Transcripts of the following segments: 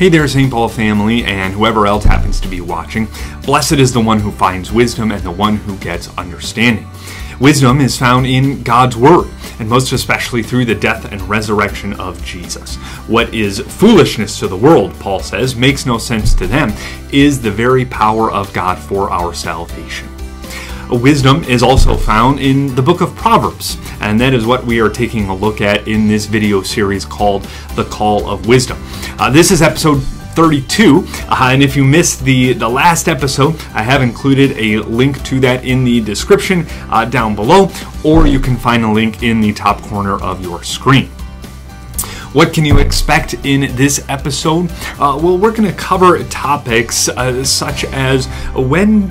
Hey there, St. Paul family, and whoever else happens to be watching. Blessed is the one who finds wisdom and the one who gets understanding. Wisdom is found in God's Word, and most especially through the death and resurrection of Jesus. What is foolishness to the world, Paul says, makes no sense to them, is the very power of God for our salvation. Wisdom is also found in the book of Proverbs, and that is what we are taking a look at in this video series called The Call of Wisdom. Uh, this is episode 32. Uh, and if you missed the, the last episode, I have included a link to that in the description uh, down below, or you can find a link in the top corner of your screen. What can you expect in this episode? Uh, well, we're going to cover topics uh, such as when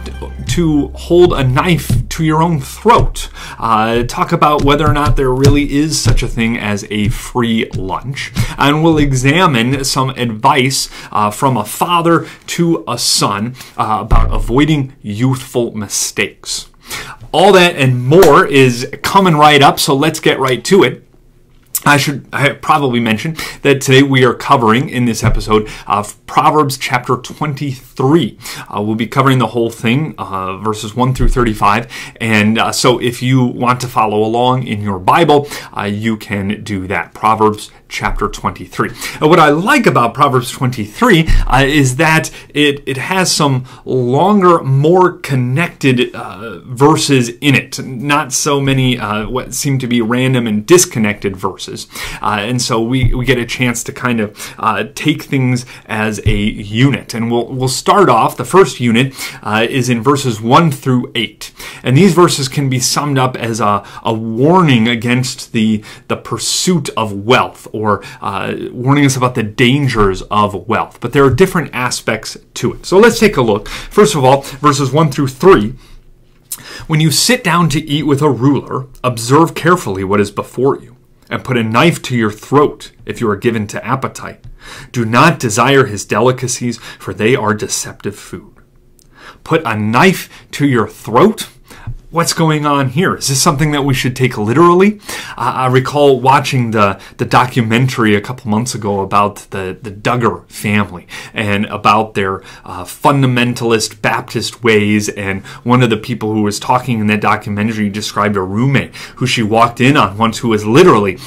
to hold a knife to your own throat, uh, talk about whether or not there really is such a thing as a free lunch, and we'll examine some advice uh, from a father to a son uh, about avoiding youthful mistakes. All that and more is coming right up, so let's get right to it. I should I probably mention that today we are covering in this episode of Proverbs chapter 23. Uh, we'll be covering the whole thing, uh, verses 1 through 35. And uh, so if you want to follow along in your Bible, uh, you can do that. Proverbs chapter 23. what I like about Proverbs 23 uh, is that it, it has some longer, more connected uh, verses in it, not so many what seem to be random and disconnected verses. Uh, and so we, we get a chance to kind of uh, take things as a unit. And we'll, we'll start off, the first unit uh, is in verses 1 through 8. And these verses can be summed up as a, a warning against the, the pursuit of wealth or uh, warning us about the dangers of wealth. But there are different aspects to it. So let's take a look. First of all, verses 1 through 3. When you sit down to eat with a ruler, observe carefully what is before you and put a knife to your throat if you are given to appetite. Do not desire his delicacies, for they are deceptive food. Put a knife to your throat? What's going on here? Is this something that we should take literally? Uh, I recall watching the, the documentary a couple months ago about the, the Duggar family and about their uh, fundamentalist Baptist ways. And one of the people who was talking in that documentary described a roommate who she walked in on once who was literally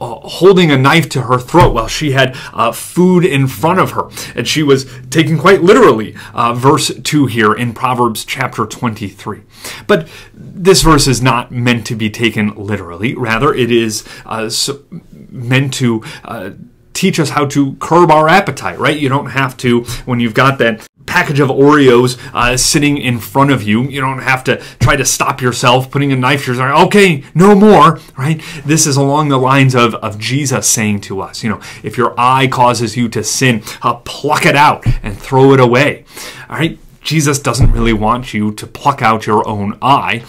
uh, holding a knife to her throat while she had uh, food in front of her. And she was taken quite literally, uh, verse 2 here in Proverbs chapter 23. But this verse is not meant to be taken literally. Rather, it is uh, so meant to uh, teach us how to curb our appetite, right? You don't have to, when you've got that package of Oreos uh, sitting in front of you. You don't have to try to stop yourself putting a knife to your throat. Okay, no more, right? This is along the lines of, of Jesus saying to us, you know, if your eye causes you to sin, uh, pluck it out and throw it away. All right? Jesus doesn't really want you to pluck out your own eye.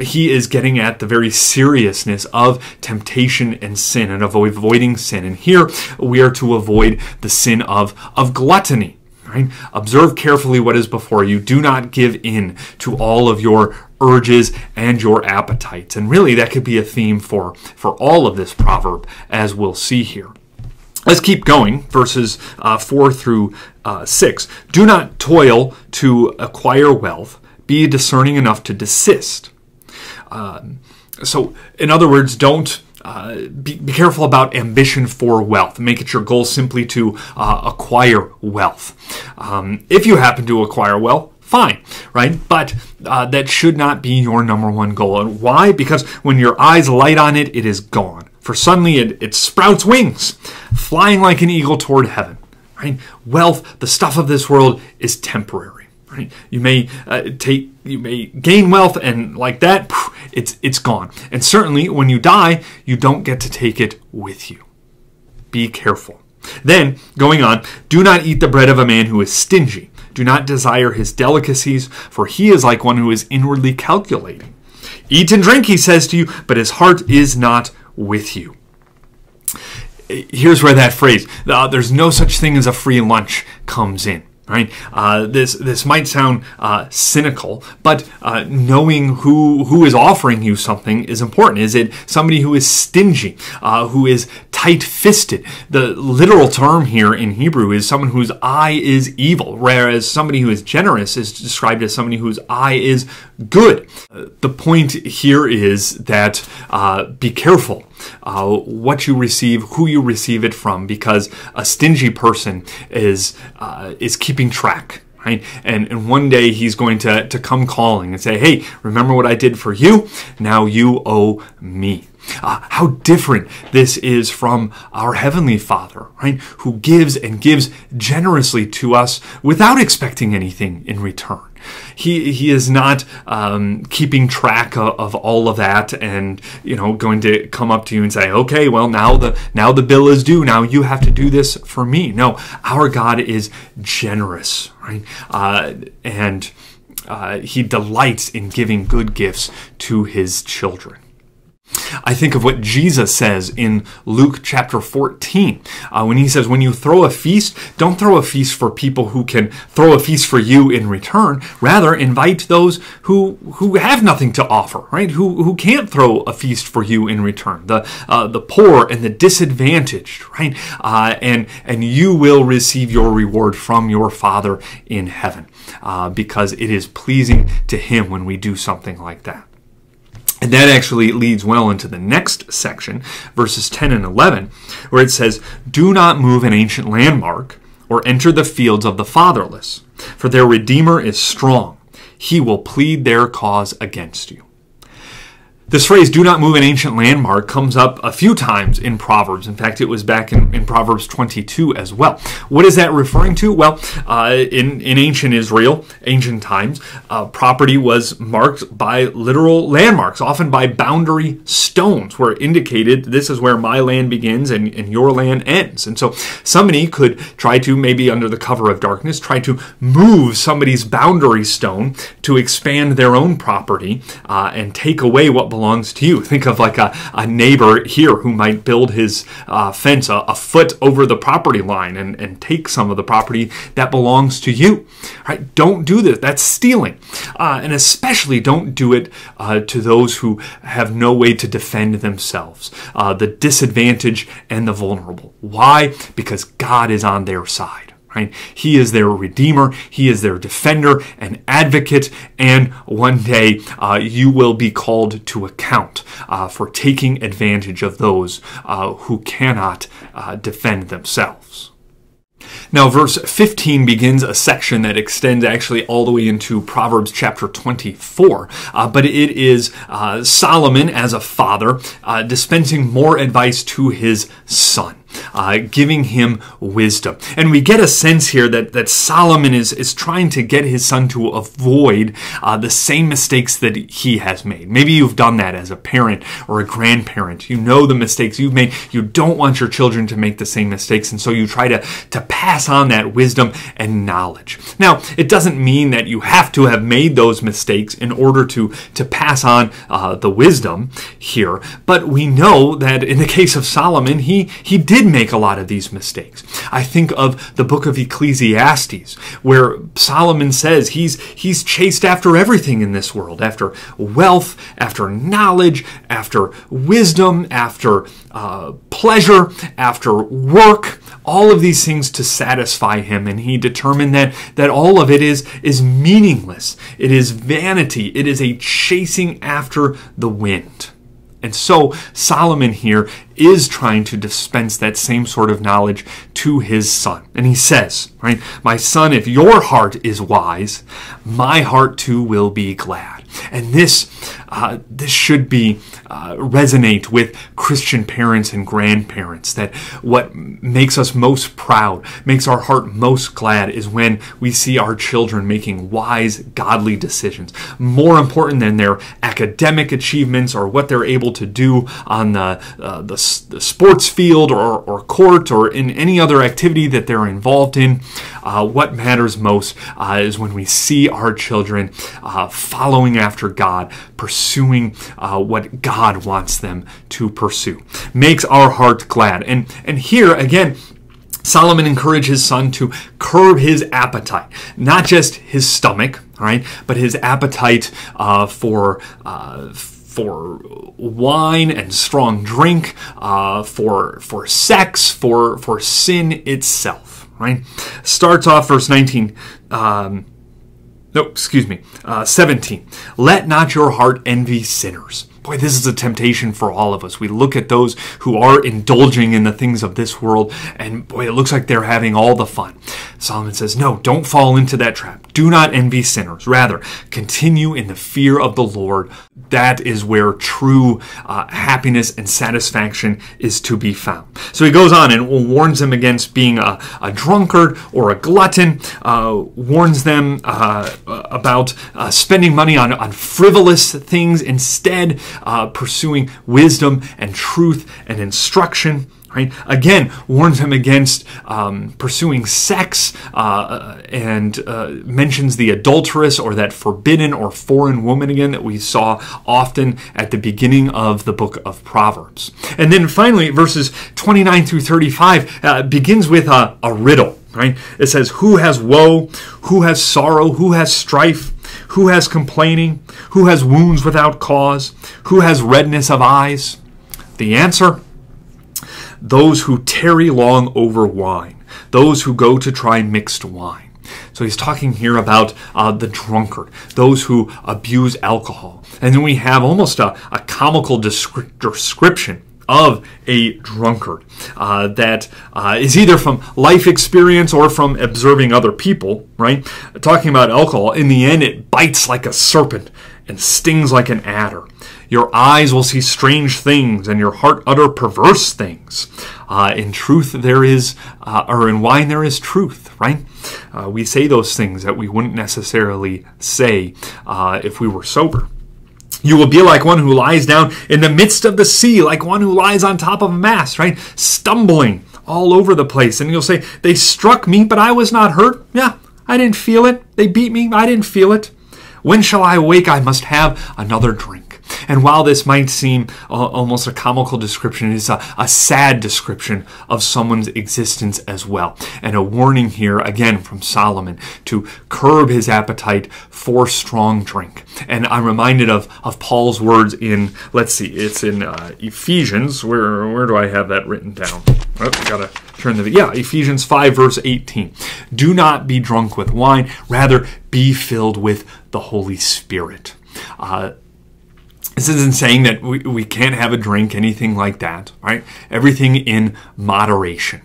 He is getting at the very seriousness of temptation and sin and of avoiding sin. And here we are to avoid the sin of, of gluttony Right? Observe carefully what is before you. Do not give in to all of your urges and your appetites. And really, that could be a theme for, for all of this proverb, as we'll see here. Let's keep going, verses uh, 4 through uh, 6. Do not toil to acquire wealth, be discerning enough to desist. Uh, so, in other words, don't uh, be, be, careful about ambition for wealth. Make it your goal simply to uh, acquire wealth. Um, if you happen to acquire wealth, fine, right? But uh, that should not be your number one goal. And why? Because when your eyes light on it, it is gone. For suddenly it, it sprouts wings, flying like an eagle toward heaven. Right? Wealth, the stuff of this world, is temporary. Right? You may uh, take, you may gain wealth, and like that, it's it's gone. And certainly, when you die, you don't get to take it with you. Be careful. Then, going on, do not eat the bread of a man who is stingy. Do not desire his delicacies, for he is like one who is inwardly calculating. Eat and drink, he says to you, but his heart is not with you. Here's where that phrase, uh, there's no such thing as a free lunch, comes in right? Uh, this this might sound uh, cynical, but uh, knowing who who is offering you something is important. Is it somebody who is stingy, uh, who is tight-fisted? The literal term here in Hebrew is someone whose eye is evil, whereas somebody who is generous is described as somebody whose eye is good. Uh, the point here is that uh, be careful uh, what you receive, who you receive it from, because a stingy person is uh, is keeping track. Right? And, and one day he's going to, to come calling and say, Hey, remember what I did for you? Now you owe me. Uh, how different this is from our Heavenly Father, right? Who gives and gives generously to us without expecting anything in return. He, he is not um, keeping track of, of, all of that and you know going to come up to you and say okay well now the now the bill is due. Now you have to do this for me. No our God is generous right? Uh, and uh, he delights in giving good gifts to his children I think of what Jesus says in Luke chapter 14 uh, when he says, When you throw a feast, don't throw a feast for people who can throw a feast for you in return. Rather, invite those who, who have nothing to offer, right? Who, who can't throw a feast for you in return. The, uh, the poor and the disadvantaged, right? Uh, and, and you will receive your reward from your Father in heaven uh, because it is pleasing to Him when we do something like that. And that actually leads well into the next section, verses 10 and 11, where it says, Do not move an ancient landmark or enter the fields of the fatherless, for their Redeemer is strong. He will plead their cause against you. This phrase, do not move an ancient landmark, comes up a few times in Proverbs. In fact, it was back in, in Proverbs 22 as well. What is that referring to? Well, uh, in, in ancient Israel, ancient times, uh, property was marked by literal landmarks, often by boundary stones, where it indicated this is where my land begins and, and your land ends. And so somebody could try to, maybe under the cover of darkness, try to move somebody's boundary stone to expand their own property uh, and take away what belongs to you. Think of like a, a neighbor here who might build his uh, fence a, a, foot over the property line and, and take some of the property that belongs to you. Right? Don't do this. That's stealing. Uh, and especially don't do it uh, to those who have no way to defend themselves, uh, the disadvantaged and the vulnerable. Why? Because God is on their side. Right? He is their redeemer. He is their defender and advocate. And one day uh, you will be called to account uh, for taking advantage of those uh, who cannot uh, defend themselves. Now, verse 15 begins a section that extends actually all the way into Proverbs chapter 24, uh, but it is uh, Solomon as a father uh, dispensing more advice to his son uh, giving him wisdom. And we get a sense here that, that Solomon is, is trying to get his son to avoid uh, the same mistakes that he has made. Maybe you've done that as a parent or a grandparent. You know the mistakes you've made. You don't want your children to make the same mistakes, and so you try to, to pass on that wisdom and knowledge. Now, it doesn't mean that you have to have made those mistakes in order to, to pass on uh, the wisdom here, but we know that in the case of Solomon, he, he did did make a lot of these mistakes. I think of the book of Ecclesiastes, where Solomon says he's, he's chased after everything in this world after wealth, after knowledge, after wisdom, after uh, pleasure, after work, all of these things to satisfy him. And he determined that, that all of it is, is meaningless. It is vanity. It is a chasing after the wind. And so Solomon here is trying to dispense that same sort of knowledge to his son. And he says, right, my son, if your heart is wise, my heart too will be glad. And this, uh, this should be uh, resonate with Christian parents and grandparents. That what makes us most proud, makes our heart most glad, is when we see our children making wise, godly decisions. More important than their academic achievements or what they're able to do on the uh, the, the, sports field or, or court or in any other activity that they're involved in. Uh, what matters most uh, is when we see our children uh, following after God, pursuing uh, what God wants them to pursue. Makes our heart glad. And, and here, again, Solomon encouraged his son to curb his appetite, not just his stomach, all right, but his appetite uh, for uh, for wine and strong drink, uh, for for sex, for for sin itself. Right? Starts off verse nineteen. Um, no, excuse me, uh, 17. Let not your heart envy sinners Boy, this is a temptation for all of us. We look at those who are indulging in the things of this world, and boy, it looks like they're having all the fun. Solomon says, No, don't fall into that trap. Do not envy sinners. Rather, continue in the fear of the Lord. That is where true uh, happiness and satisfaction is to be found. So he goes on and warns them against being a, a drunkard or a glutton, uh, warns them uh, about uh, spending money on, on frivolous things instead uh, pursuing wisdom and truth and instruction. Right? Again, warns him against um, pursuing sex uh, and uh, mentions the adulteress or that forbidden or foreign woman again that we saw often at the beginning of the book of Proverbs. And then finally, verses 29 through 35 uh, begins with a, a riddle. Right? It says, Who has woe? Who has sorrow? Who has strife? Who has complaining? Who has wounds without cause? Who has redness of eyes? The answer those who tarry long over wine, those who go to try mixed wine. So he's talking here about uh, the drunkard, those who abuse alcohol. And then we have almost a, a comical description of a drunkard uh, that uh, is either from life experience or from observing other people, right? Talking about alcohol, in the end, it bites like a serpent and stings like an adder. Your eyes will see strange things, and your heart utter perverse things. Uh, in truth, there is, uh, or in wine, there is truth, right? Uh, we say those things that we wouldn't necessarily say uh, if we were sober. You will be like one who lies down in the midst of the sea, like one who lies on top of a mast, right? Stumbling all over the place. And you'll say, They struck me, but I was not hurt. Yeah, I didn't feel it. They beat me, I didn't feel it. When shall I awake? I must have another drink. And while this might seem almost a comical description, it is a, a sad description of someone's existence as well. And a warning here, again, from Solomon to curb his appetite for strong drink. And I'm reminded of, of Paul's words in, let's see, it's in uh, Ephesians. Where, where do I have that written down? Oh, gotta turn the yeah Ephesians five verse eighteen. Do not be drunk with wine, rather be filled with the Holy Spirit. Uh, this isn't saying that we, we can't have a drink, anything like that, right? Everything in moderation.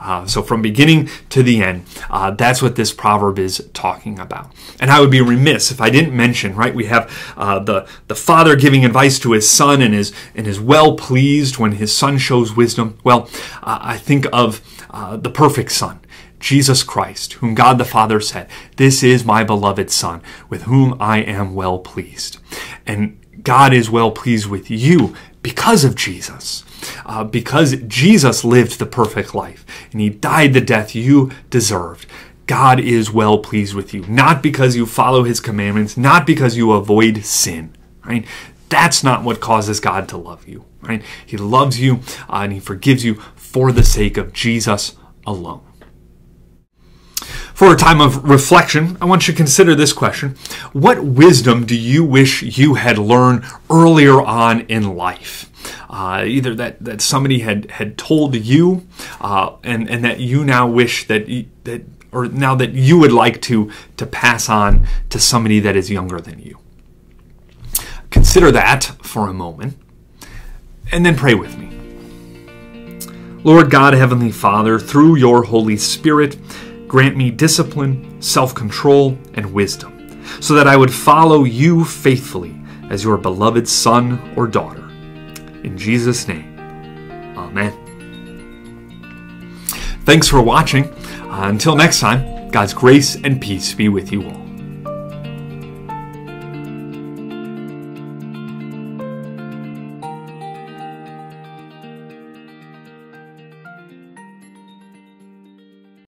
Uh, so from beginning to the end, uh, that's what this proverb is talking about. And I would be remiss if I didn't mention, right? We have uh, the the father giving advice to his son and is and is well pleased when his son shows wisdom. Well, uh, I think of uh, the perfect son. Jesus Christ, whom God the Father said, This is my beloved Son, with whom I am well pleased. And God is well pleased with you because of Jesus. Uh, because Jesus lived the perfect life and he died the death you deserved. God is well pleased with you, not because you follow his commandments, not because you avoid sin, right? That's not what causes God to love you, right? He loves you uh, and he forgives you for the sake of Jesus alone. For a time of reflection, I want you to consider this question What wisdom do you wish you had learned earlier on in life? Uh, either that, that somebody had, had told you, uh, and, and that you now wish that, that or now that you would like to, to pass on to somebody that is younger than you. Consider that for a moment, and then pray with me. Lord God, Heavenly Father, through your Holy Spirit, Grant me discipline, self control, and wisdom, so that I would follow you faithfully as your beloved son or daughter. In Jesus' name, Amen. Thanks for watching. Uh, until next time, God's grace and peace be with you all.